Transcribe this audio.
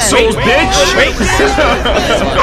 souls, bitch!